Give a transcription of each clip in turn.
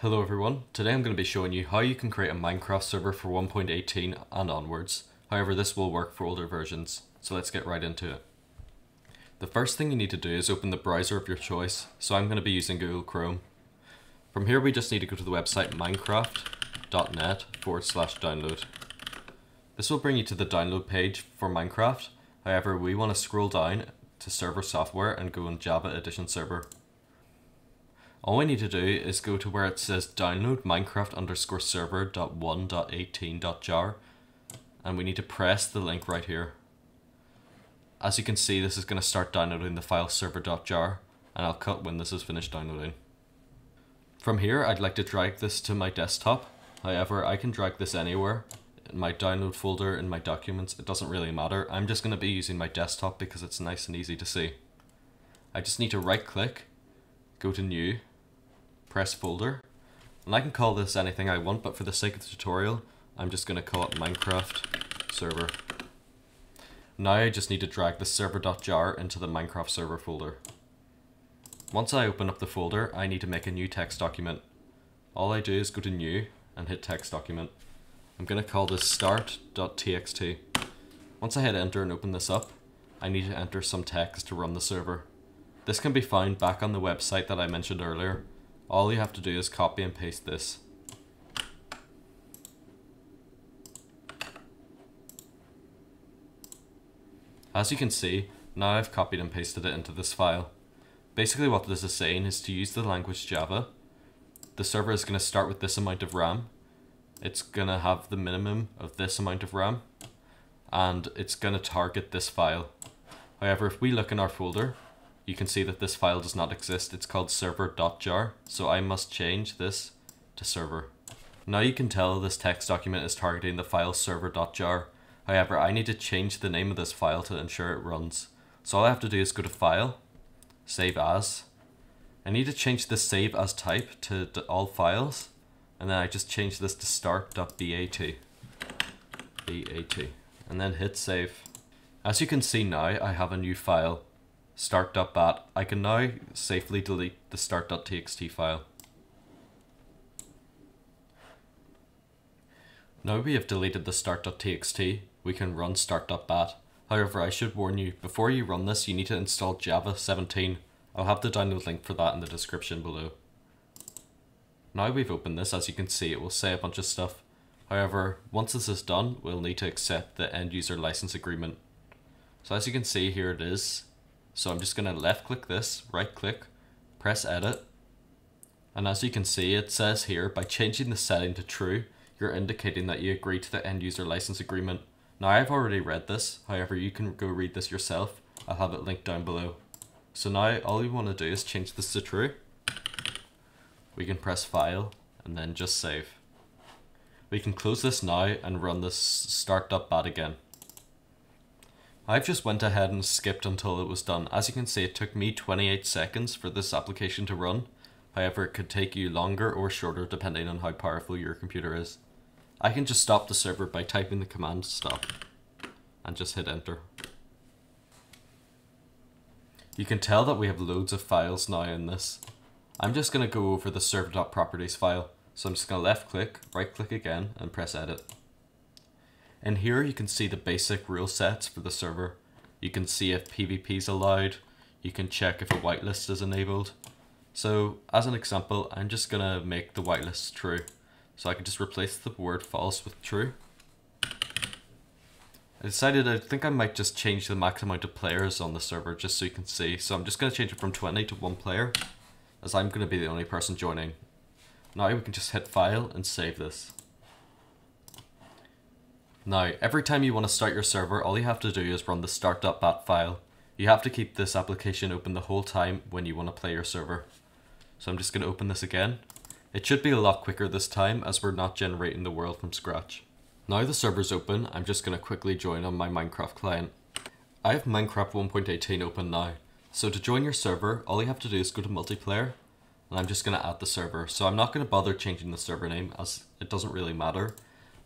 Hello everyone, today I'm going to be showing you how you can create a Minecraft server for 1.18 and onwards. However, this will work for older versions, so let's get right into it. The first thing you need to do is open the browser of your choice, so I'm going to be using Google Chrome. From here we just need to go to the website minecraft.net forward slash download. This will bring you to the download page for Minecraft, however we want to scroll down to server software and go on Java Edition server. All we need to do is go to where it says download minecraft underscore server dot one dot eighteen dot jar and we need to press the link right here. As you can see this is going to start downloading the file server dot jar and I'll cut when this is finished downloading. From here I'd like to drag this to my desktop, however I can drag this anywhere in my download folder in my documents, it doesn't really matter. I'm just going to be using my desktop because it's nice and easy to see. I just need to right click, go to new, press folder, and I can call this anything I want, but for the sake of the tutorial, I'm just going to call it Minecraft server. Now I just need to drag the server.jar into the Minecraft server folder. Once I open up the folder, I need to make a new text document. All I do is go to new and hit text document. I'm going to call this start.txt. Once I hit enter and open this up, I need to enter some text to run the server. This can be found back on the website that I mentioned earlier, all you have to do is copy and paste this. As you can see, now I've copied and pasted it into this file. Basically what this is saying is to use the language Java, the server is going to start with this amount of RAM, it's going to have the minimum of this amount of RAM, and it's going to target this file. However, if we look in our folder, you can see that this file does not exist. It's called server.jar, so I must change this to server. Now you can tell this text document is targeting the file server.jar. However, I need to change the name of this file to ensure it runs. So all I have to do is go to File, Save As. I need to change the Save As type to all files, and then I just change this to start.bat. BAT. And then hit save. As you can see now, I have a new file start.bat, I can now safely delete the start.txt file. Now we have deleted the start.txt, we can run start.bat. However, I should warn you, before you run this, you need to install Java 17. I'll have the download link for that in the description below. Now we've opened this, as you can see, it will say a bunch of stuff. However, once this is done, we'll need to accept the end user license agreement. So as you can see, here it is. So I'm just going to left click this, right click, press edit. And as you can see, it says here, by changing the setting to true, you're indicating that you agree to the end user license agreement. Now I've already read this, however you can go read this yourself. I'll have it linked down below. So now all you want to do is change this to true. We can press file and then just save. We can close this now and run this start.bat again. I've just went ahead and skipped until it was done. As you can see, it took me 28 seconds for this application to run. However, it could take you longer or shorter depending on how powerful your computer is. I can just stop the server by typing the command stop and just hit enter. You can tell that we have loads of files now in this. I'm just going to go over the server.properties file. So I'm just going to left click, right click again and press edit. And here you can see the basic rule sets for the server. You can see if PvP is allowed. You can check if a whitelist is enabled. So as an example, I'm just gonna make the whitelist true. So I can just replace the word false with true. I decided I think I might just change the max amount of players on the server just so you can see. So I'm just going to change it from 20 to 1 player as I'm going to be the only person joining. Now we can just hit file and save this. Now, every time you want to start your server, all you have to do is run the start.bat file. You have to keep this application open the whole time when you want to play your server. So I'm just going to open this again. It should be a lot quicker this time as we're not generating the world from scratch. Now the server's open, I'm just going to quickly join on my Minecraft client. I have Minecraft 1.18 open now. So to join your server, all you have to do is go to multiplayer and I'm just going to add the server. So I'm not going to bother changing the server name as it doesn't really matter.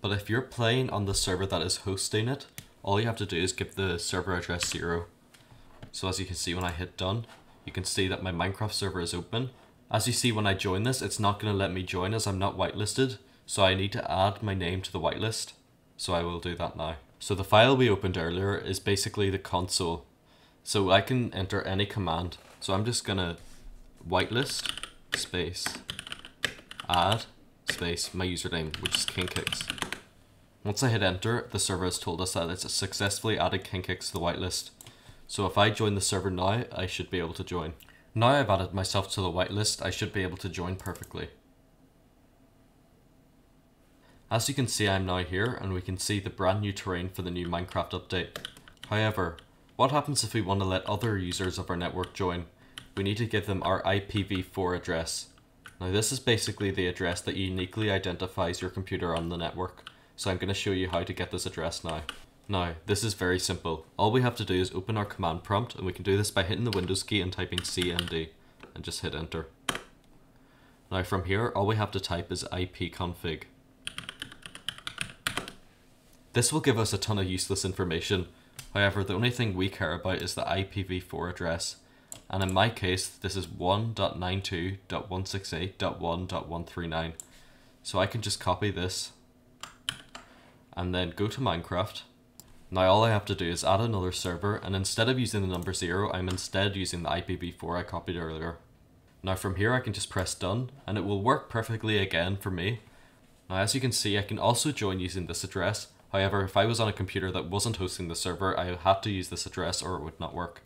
But if you're playing on the server that is hosting it, all you have to do is give the server address zero. So as you can see when I hit done, you can see that my Minecraft server is open. As you see when I join this, it's not going to let me join as I'm not whitelisted, so I need to add my name to the whitelist. So I will do that now. So the file we opened earlier is basically the console. So I can enter any command. So I'm just gonna whitelist space add space my username, which is KingKix. Once I hit enter, the server has told us that it's successfully added KingKix to the whitelist. So if I join the server now, I should be able to join. Now I've added myself to the whitelist, I should be able to join perfectly. As you can see I'm now here and we can see the brand new terrain for the new Minecraft update. However, what happens if we want to let other users of our network join? We need to give them our IPv4 address. Now this is basically the address that uniquely identifies your computer on the network. So I'm going to show you how to get this address now. Now, this is very simple. All we have to do is open our command prompt and we can do this by hitting the Windows key and typing cmd and just hit enter. Now from here, all we have to type is ipconfig. This will give us a ton of useless information. However, the only thing we care about is the IPv4 address. And in my case, this is 1.92.168.1.139. So I can just copy this and then go to Minecraft. Now all I have to do is add another server and instead of using the number 0, I'm instead using the IPv4 I copied earlier. Now from here I can just press done and it will work perfectly again for me. Now as you can see I can also join using this address However, if I was on a computer that wasn't hosting the server, I had to use this address or it would not work.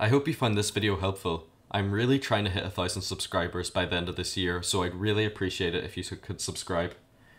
I hope you found this video helpful. I'm really trying to hit a thousand subscribers by the end of this year, so I'd really appreciate it if you could subscribe.